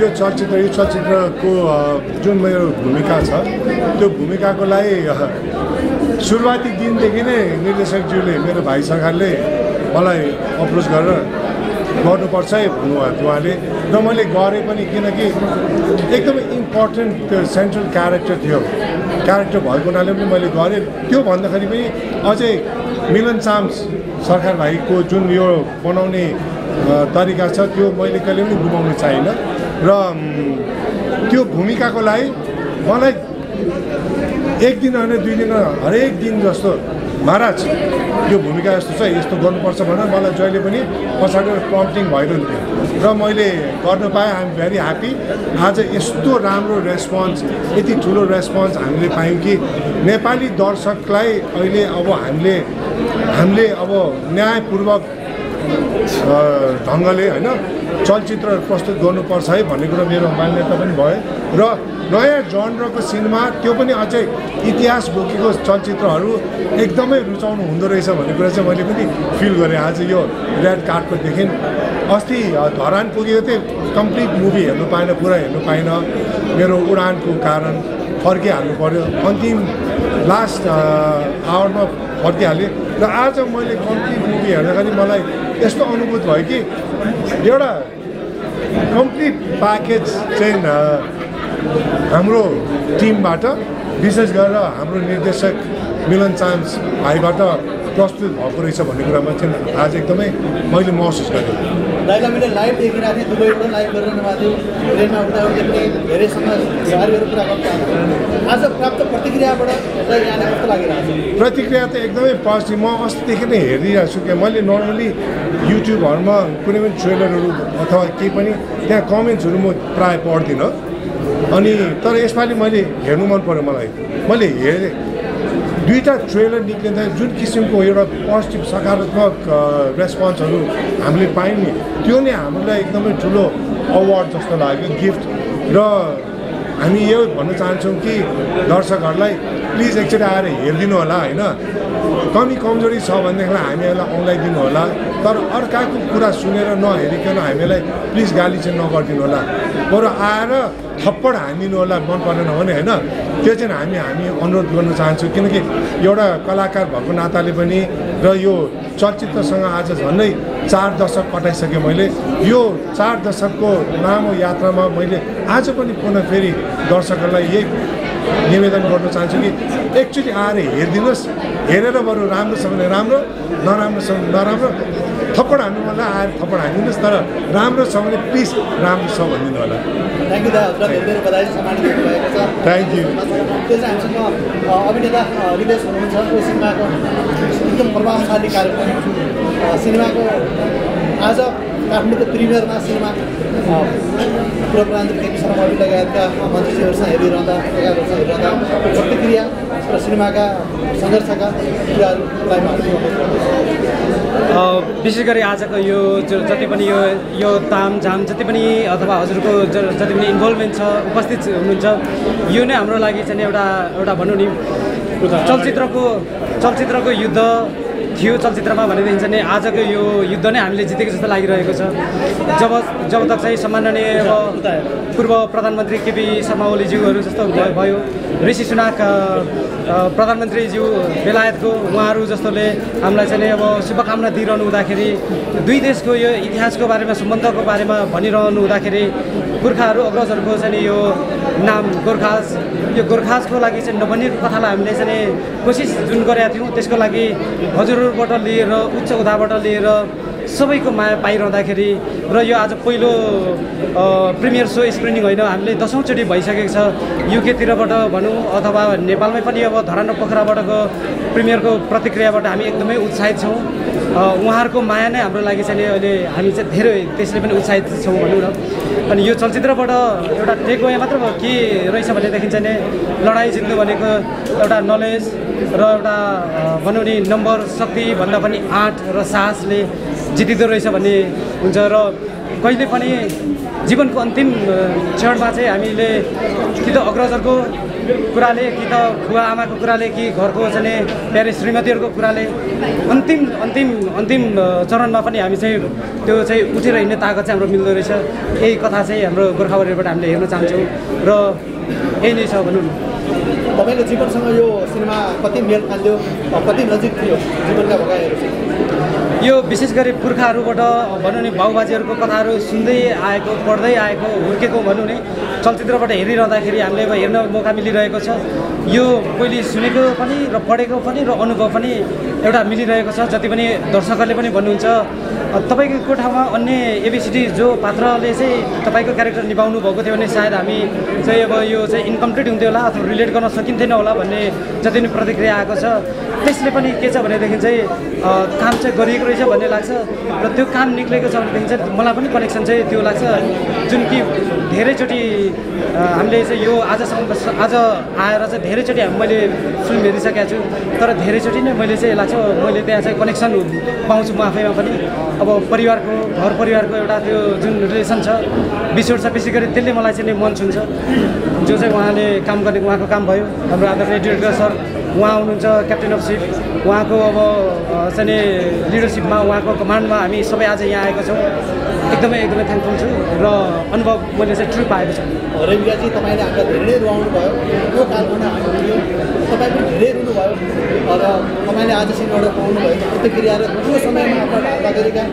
यो चलचित्र यो चलचित्रको जुन मेरो भूमिका छ त्यो भूमिकाको लागि सुरुवाती दिनदेखि नै निर्देशकज्यूले मेरो भाइ सरकारले मलाई अप्रोच गरेर गर्नुपर्छ है भन्नुभएको उहाँले। र मैले गरेँ पनि किनकि एकदमै इम्पोर्टेन्ट त्यो सेन्ट्रल क्यारेक्टर थियो। क्यारेक्टर भएको हुनाले पनि मैले गरेँ। त्यो भन्दाखेरि पनि अझै मिलन चाम्स सरकार भाइको जुन यो बनाउने तरिका छ त्यो मैले कहिले पनि गुमाउनु चाहिनँ र त्यो भूमिकाको लागि मलाई एक दिन होइन दुई दिन हरेक दिन जस्तो महाराज यो भूमिका यस्तो छ यस्तो गर्नुपर्छ भनेर मलाई जहिले पनि पछाडि प्रम्पटिङ भइरहन्थ्यो। र मैले गर्न पाएँ आइएम भेरी ह्याप्पी। आज यस्तो राम्रो रेस्पोन्स यति ठुलो रेस्पोन्स हामीले पायौँ कि नेपाली दर्शकलाई अहिले अब हामीले हामीले अब न्यायपूर्वक ढङ्गले होइन चलचित्र प्रस्तुत गर्नुपर्छ है भन्ने कुरो मेरो मान्यता पनि भयो। र नयाँ जनरको सिनेमा त्यो पनि अझै इतिहास बोकेको चलचित्रहरू एकदमै रुचाउनु हुँदो रहेछ भन्ने कुरा चाहिँ मैले पनि फिल गरेँ। आज यो रेड कार्डको देखेँ अस्ति धरान पुगेको थिएँ। कम्प्लिट मुभी हेर्नु पाएन पुरा हेर्नु पाइनँ मेरो उडानको कारण फर्किहाल्नु पऱ्यो अन्तिम लास्ट आवरमा फर्किहालेँ। र आज मैले कम्प्लिट मुभी हेर्दाखेरि मलाई यस्तो अनुभूत भयो कि एउटा कम्प्लिट प्याकेज चाहिँ हाम्रो टिमबाट विशेष गरेर हाम्रो निर्देशक मिलन चान्स भाइबाट प्रस्तुत भएको रहेछ भन्ने कुरामा चाहिँ आज एकदमै मैले महसुस गरेँ। लाइभ देखिरहेको थिएँ दुबईबाट लाइभ गरिरहनु भएको थियो। ट्रेनमा उता उता पनि धेरैसँग गाडीहरू कुरा गर्नु आज प्राप्त प्रतिक्रियाबाट हेर्दा यहाँलाई कस्तो लागिरहेको छ प्रतिक्रिया त एकदमै पोजिटिभ म अस्तिदेखि नै हेरिरहेको छु क्या मैले नर्मली युट्युबहरूमा कुनै पनि ट्रेलरहरू अथवा केही पनि त्यहाँ कमेन्ट्सहरू म प्रायः पढ्दिनँ। अनि तर यसपालि मैले हेर्नु मन पऱ्यो मलाई। मैले हेरेँ। दुईवटा ट्रेलर निक्लिँदा जुन किसिमको एउटा पोजिटिभ सकारात्मक रेस्पोन्सहरू हामीले पायौँ नि त्यो नै हामीलाई एकदमै ठुलो अवार्ड जस्तो लाग्यो गिफ्ट र हामी यो भन्न चाहन्छौँ कि दर्शकहरूलाई प्लिज एकचोटि आएर हेरिदिनु होला होइन? कमी कमजोरी छ भनेदेखिलाई हामीहरूलाई औँलाइदिनु होला। तर अर्काको कुरा सुनेर नहेरिकन हामीलाई प्लिज गाली चाहिँ नगरिदिनु होला। बरु आएर थप्पड हानिदिनु होला मन परेन भने होइन त्यो चाहिँ हामी हामी अनुरोध गर्न चाहन्छौँ। किनकि एउटा कलाकार भएको नाताले पनि र यो चलचित्रसँग आज झन्डै चार दशक कटाइसकेँ मैले। यो चार दशकको लामो यात्रामा मैले आज पनि पुनः फेरि दर्शकहरूलाई यही निवेदन गर्न चाहन्छु कि एकचोटि आएर हेरिदिनुहोस्। हेरेर बरु राम्रो छ भने राम्रो नराम्रो छ भने नराम्रो। थप्पड हान्नु होला आएर थप्पड हानिदिनुहोस् तर राम्रो छ भने प्लिज राम्रो छ भनिदिनु होला। थ्याङ्क यू अभिनेता हुनुहुन्छ। सिनेमाको एकदम प्रभावशाली कार्यक्रम। सिनेमाको आज काठमाडौँको प्रिमियरमा सिनेमा अ, पूर्व प्रधानमन्त्री केपी शर्मा ओली लगायतका मन्त्रीजीहरूसँग हेरिरहँदा लगायतहरूसँग हेरिरहँदा प्रतिक्रिया र सिनेमाका सङ्घर्षका कुराहरूलाई विशेष गरी आजको यो जति पनि यो यो तामझाम जति पनि अथवा हजुरको जति पनि इन्भल्भमेन्ट छ उपस्थित हुनुहुन्छ यो नै हाम्रो लागि चाहिँ एउटा एउटा भनौँ नि चलचित्रको चलचित्रको युद्ध थियो चलचित्रमा भनेदेखि चाहिँ आजको यो युद्ध नै हामीले जितेको जस्तो लागिरहेको छ। जब जब तक चाहिँ सम्माननीय अब पूर्व प्रधानमन्त्री केपी शर्मा ओलीज्यूहरू जस्तो भयो- ऋषि सुनाक प्रधानमन्त्रीज्यू बेलायतको उहाँहरू जस्तोले हामीलाई चाहिँ अब शुभकामना दिइरहनु हुँदाखेरि दुई देशको यो इतिहासको बारेमा सम्बन्धको बारेमा भनिरहनु हुँदाखेरि पुर्खाहरू अग्रजहरूको चाहिँ यो नाम गोर्खाज यो गोर्खाजको लागि चाहिँ नबनिएको कथालाई हामीले चाहिँ कोसिस जुन गरेका थियौँ त्यसको लागि हजुरहरूबाट लिएर उच्च उदाबाट लिएर सबैको माया पाइरहँदाखेरि र यो आज पहिलो प्रिमियर सो स्क्रिनिङ होइन हामीले दसौँचोटि भइसकेको छ। युकेतिरबाट भनौँ अथवा नेपालमै पनि अब धरान पोखराबाटको प्रिमियरको प्रतिक्रियाबाट हामी एकदमै उत्साहित छौँ। उहाँहरूको माया नै हाम्रो लागि चाहिँ अहिले हामी चाहिँ धेरै त्यसले पनि उत्साहित छौँ भनौँ न। अनि यो चलचित्रबाट एउटा टेक वे मात्र के रहेछ भनेदेखि चाहिँ लडाइँ जित्नु भनेको एउटा नलेज र एउटा भनौँ नि नम्बर शक्तिभन्दा पनि आँट र साहसले जितिँदो रहेछ भन्ने हुन्छ र कहिले पनि जीवनको अन्तिम क्षणमा चाहिँ हामीले कि त अग्रजहरूको कुराले कि त बुवा आमाको कुराले कि घरको चाहिँ प्यारे श्रीमतीहरूको कुराले अन्तिम अन्तिम अन्तिम चरणमा पनि हामी चाहिँ त्यो चाहिँ उठेर हिँड्ने ताकत चाहिँ हाम्रो मिल्दो रहेछ। यही कथा चाहिँ हाम्रो गोर्खाबारीबाट हामीले हेर्न चाहन्छौँ र यही नै छ भनौँ तपाईँको जीवनसँग यो सिनेमा कति मेल खान्थ्यो कति नजिक थियो जीवनका भगाइहरू? यो विशेष गरी पुर्खाहरूबाट भनौँ नि बाउबाजेहरूको कथाहरू सुन्दै आएको पढ्दै आएको हुर्केको भनौँ नि चलचित्रबाट हेरिरहँदाखेरि हामीले अब हेर्न मौका मिलिरहेको छ। यो पहिले सुनेको पनि र पढेको पनि र अनुभव पनि एउटा मिलिरहेको छ। जति पनि दर्शकहरूले पनि भन्नुहुन्छ तपाईँको ठाउँमा अन्य एबिसिडी जो पात्रले चाहिँ तपाईँको क्यारेक्टर निभाउनु भएको थियो भने सायद हामी चाहिँ अब यो चाहिँ इन्कम्प्लिट हुन्थ्यो होला अथवा रिलेट गर्न सकिन्थेन होला भन्ने जति पनि प्रतिक्रिया आएको छ। त्यसले पनि के छ भनेदेखि चाहिँ काम चाहिँ गरिएको रहेछ भन्ने लाग्छ र त्यो काम निक्लेको छ भनेदेखि चाहिँ मलाई पनि कनेक्सन चाहिँ त्यो लाग्छ। जुन कि धेरैचोटि हामीले चाहिँ यो आजसम्म आज आएर चाहिँ धेरैचोटि मैले फिल्म हेरिसकेको छु। तर धेरैचोटि नै मैले चाहिँ लाग्छ मैले त्यहाँ चाहिँ कनेक्सन पाउँछु म आफैमा पनि। अब परिवारको घर परिवारको एउटा त्यो जुन रिलेसन छ बिछोड छ विशेष गरी त्यसले मलाई चाहिँ मन छुन्छ। जो चाहिँ उहाँले काम गर्ने उहाँको काम भयो। हाम्रो आदरणीय डिरेक्टर सर उहाँ हुनुहुन्छ क्याप्टेन अफ सिप उहाँको अब चाहिँ लिडरसिपमा उहाँको कमान्डमा हामी सबै आज यहाँ आएका छौँ। एकदमै एकदमै थ्याङ्कफुल छु र अनुभव मैले चाहिँ ट्रु पाएको छु। रेमिकाजी तपाईँले हामीलाई धेरै नै रुवाउनु भयो त्यो कालमा हामी तपाईँ पनि धेरै रुनुभयो र तपाईँले आज सिनेमाबाट पाउनु भएको प्रतिक्रिया र त्यो समयमा आफ्नो ढाल्दाखेरिका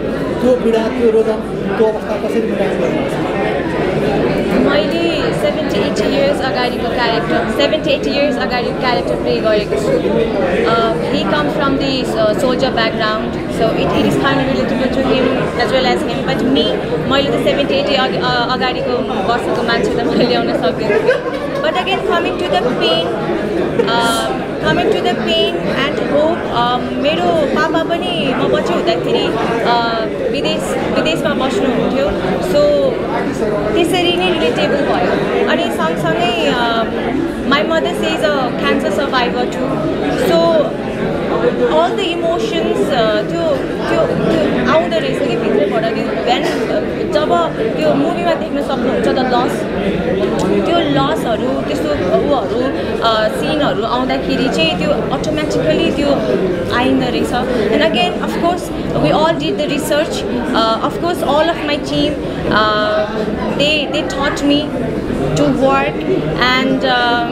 त्यो पीडा त्यो रोदन त्यो अवस्था कसरी मिलाउनु मैले सेभेन्टी एटी इयर्स अगाडिको क्यारेक्टर सेभेन्टी एटी इयर्स अगाडिको क्यारेक्टर प्ले गरेको छु he come from the soldier background so it it is kind relatable to him as well as him but me मैले त सेभेन्टी एटी अगाडिको वर्षको मान्छे त मैले ल्याउन सक्दिनँ but again coming to the pain coming to the pain and hope मेरो पापा पनि म बच्ची हुँदाखेरि विदेश विदेशमा बस्नुहुन्थ्यो। सो त्यसरी नै रिलेटेबल भयो। अनि सँगसँगै my mother is a cancer survivor too so all the emotions त्यो त्यो त्यो आउँदो रहेछ कि भित्रबाट कि बिहान जब त्यो मुभीमा देख्न सक्नुहुन्छ द लस त्यो लसहरू त्यस्तो उहरू सिनहरू आउँदाखेरि चाहिँ त्यो अटोमेटिकली त्यो आइँदो रहेछ। And again of course we all did the research of course all of my team they they taught me to work and um,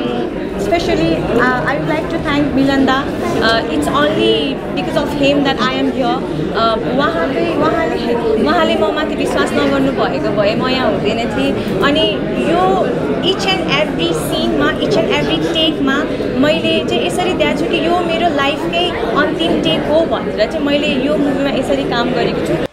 especially uh, I would like to thank Milanda. Uh, it's only because of him that I am here. उहाँकै उहाँले उहाँले म माथि विश्वास नगर्नु भएको भए म यहाँ हुँदैन थिएँ अनि यो इच एन्ड एभ्री सिनमा इच एन्ड एभ्री टेकमा मैले चाहिँ यसरी दिएको छु कि यो मेरो लाइफकै अन्तिम टेक हो भनेर चाहिँ मैले यो मुभीमा यसरी काम गरेको छु